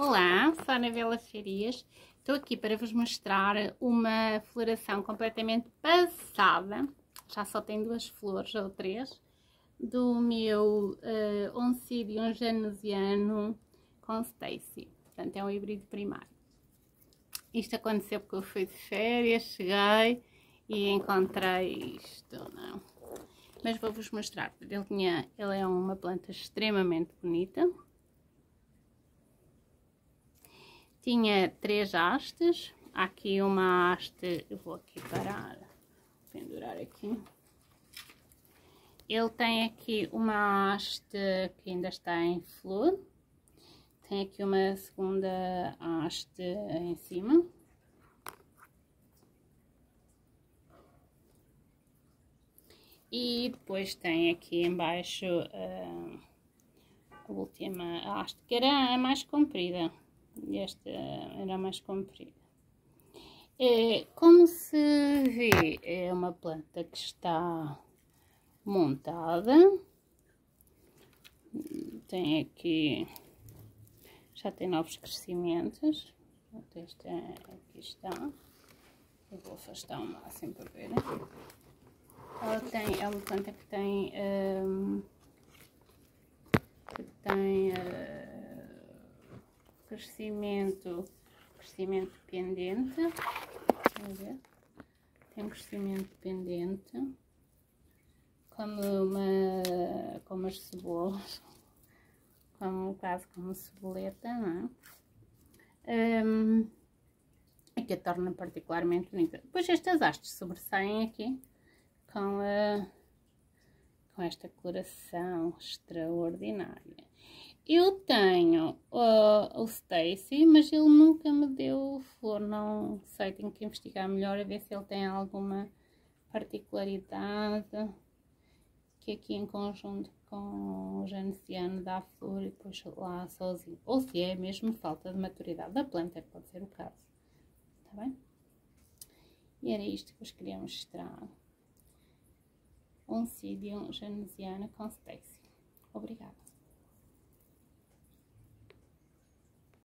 Olá, sou a Anabela Ferias. Estou aqui para vos mostrar uma floração completamente passada. Já só tem duas flores ou três. Do meu uh, Oncidium Janusiano com Stacy. Portanto, é um híbrido primário. Isto aconteceu porque eu fui de férias, cheguei e encontrei isto, não? Mas vou-vos mostrar. Ele, tinha, ele é uma planta extremamente bonita Tinha três hastes. Aqui uma haste, eu vou aqui parar, pendurar aqui. Ele tem aqui uma haste que ainda está em flor. Tem aqui uma segunda haste em cima. E depois tem aqui embaixo uh, a última haste, que era a mais comprida esta era mais comprida. É, como se vê, é uma planta que está montada. Tem aqui, já tem novos crescimentos. Esta aqui está. Eu vou afastar o máximo para ver. Ela tem, é uma planta que tem, um, que tem uh, crescimento, crescimento pendente, tem crescimento pendente, como uma, como as cebolas, como quase como ceboleta, não é? Um, e que a torna particularmente bonita. Depois estas hastes sobressaem aqui com, a, com esta coloração extraordinária. Eu tenho uh, o Stacy, mas ele nunca me deu flor, não sei, tenho que investigar melhor a ver se ele tem alguma particularidade que aqui em conjunto com o Janesiano dá flor e depois lá sozinho. Ou se é mesmo falta de maturidade da planta, pode ser o caso. Tá bem? E era isto que vos queria mostrar. Um Oncidium Janesiana com Stacy.